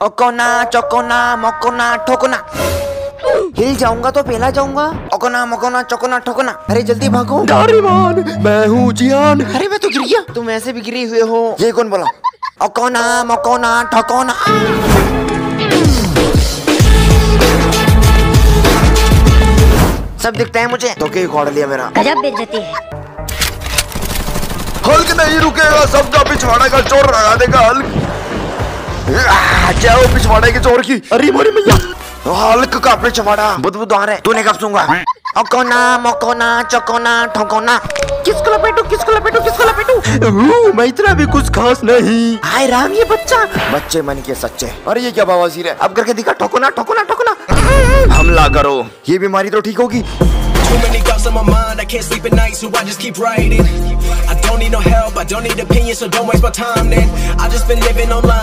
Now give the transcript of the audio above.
ओकोना चौकोना मकोना ठोकोना। हिल जाऊँगा तो पहला जाऊँगा। ओकोना मकोना चौकोना ठोकोना। अरे जल्दी भागो। गारीमान मैं हूँ जियान। अरे मैं तो गिर गया तुम ऐसे भी गिरे हुए हो। ये कौन बोला? ओकोना मकोना ठोकोना। सब दिखता है मुझे। तो क्यों खोड़ लिया मेरा। गजब बेइज्जती है। हल्क नहीं रुकेगा सबका पिछवाड़ा का चोर लगा देगा हल्क। हो पिछवाड़े के चोर की। अरे मोरी मैया। हल्क का पिछवाड़ा बुदबुद आ रहे तूने कब सूँगा ओकोना मकोना चौकोना ठोकोना। किसको लपेटू किसको लपेटू किसको लपेटू? हूँ, मैं इतना भी कुछ खास नहीं। हाय राम ये बच्चा। बच्चे मन के सच्चे। अरे ये क्या बवासीर है? अब करके दिखा ठोकोना ठोकोना ठोकोना। हमला करो। ये बीमारी तो ठीक होगी। Too many thoughts on my mind, I can't sleep at night, so I just keep writing. I don't need no help, I don't need opinions, so don't waste my time then. I just been living online.